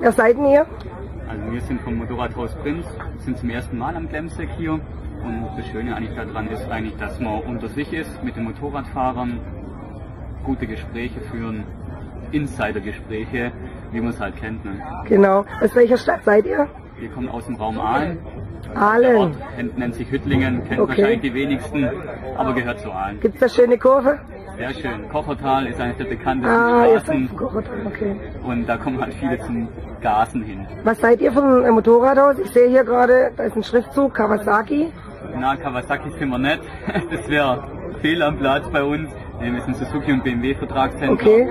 Wer seid ihr? Also wir sind vom Motorradhaus Prinz, sind zum ersten Mal am Glemseck hier und das Schöne eigentlich daran ist eigentlich, dass man unter sich ist, mit den Motorradfahrern gute Gespräche führen, Insidergespräche, wie man es halt kennt. Ne? Genau. Aus welcher Stadt seid ihr? Wir kommen aus dem Raum Aalen. Der Aalen. Ort nennt sich Hüttlingen, kennt Okay. wahrscheinlich die wenigsten, aber gehört zu Aalen. Gibt's da schöne Kurve? Sehr schön. Kochertal ist eines der bekanntesten Ah, Straßen vom Kochertal, okay. und da kommen halt viele zum Gasen hin. Was seid ihr von einem Motorradhaus? Ich sehe hier gerade, da ist ein Schriftzug, Kawasaki. Na, Kawasaki sind wir nicht. Das wäre fehl am Platz bei uns. Nee, Wir sind Suzuki und BMW Vertragshändler. Okay.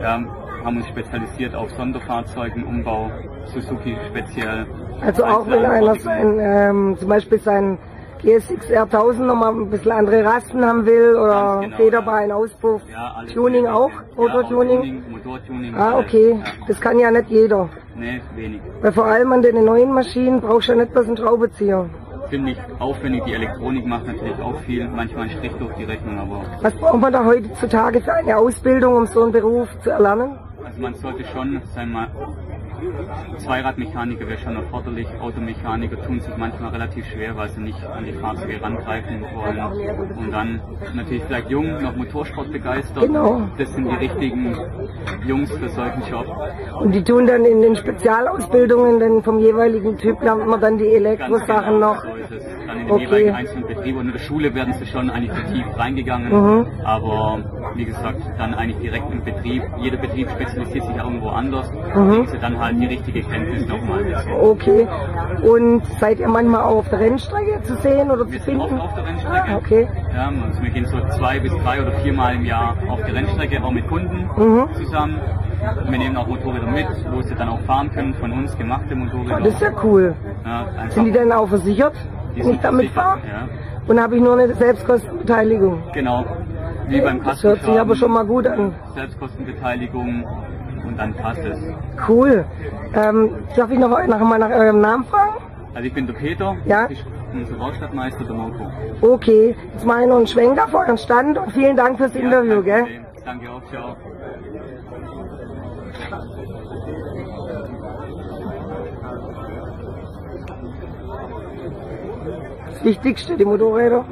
Ja, haben uns spezialisiert auf Sonderfahrzeugen, Umbau, Suzuki speziell. Also auch wenn einer sein, ähm, zum Beispiel sein GSX-R 1000 nochmal ein bisschen andere Rasten haben will oder genau, Federbein, Auspuff, Ja, Tuning auch, Ja, Motortuning. Tuning, Motortuning. Ah, okay. Ja. Das kann ja nicht jeder. Nee, wenig. Weil vor allem an den neuen Maschinen brauchst du ja nicht bloß einen Schraubenzieher. Ziemlich aufwendig, die Elektronik macht natürlich auch viel, manchmal ein Strich durch die Rechnung, aber Was braucht man da heutzutage für eine Ausbildung, um so einen Beruf zu erlernen? also man sollte schon, sagen wir mal, Zweiradmechaniker wäre schon erforderlich, Automechaniker tun sich manchmal relativ schwer, weil sie nicht an die Fahrzeuge rangreifen wollen. Und dann natürlich vielleicht jung, noch Motorsport begeistert. Genau. Das sind die richtigen Jungs für solchen Job. Und die tun dann in den Spezialausbildungen, denn vom jeweiligen Typ lernt man dann die Ganz Elektrosachen genau, noch. So. Dann in den Okay. jeweiligen einzelnen Betrieben und in der Schule werden sie schon eigentlich vertieft reingegangen. Mhm. Aber wie gesagt, dann eigentlich direkt im Betrieb. Jeder Betrieb spezialisiert sich irgendwo anders. Mhm. Kriegen sie dann halt die richtige Kenntnis nochmal. Okay. Und seid ihr manchmal auch auf der Rennstrecke zu sehen oder zu Wir sind oft finden? auf der Rennstrecke. Ah, okay. Ja, also wir gehen so zwei bis drei oder viermal im Jahr auf die Rennstrecke, auch mit Kunden Mhm. zusammen. Und wir nehmen auch Motorräder mit, wo sie dann auch fahren können, von uns gemachte Motorräder. Das ist ja cool. ja, Sind die denn auch versichert, ich damit fahre? Ja, Und habe ich nur eine Selbstkostenbeteiligung? genau. Wie beim Das hört sich aber schon mal gut an. Selbstkostenbeteiligung und dann passt es. Cool. Ähm, darf ich noch nach, mal nach eurem Namen fragen? Also ich bin der Peter, Ja. ich bin unser Werkstattmeister, der Marco. Okay, jetzt mache ich noch einen Schwenker vor euren Stand und vielen Dank fürs Interview, kein gell? Danke auch, ciao. Das Wichtigste, die Motorräder.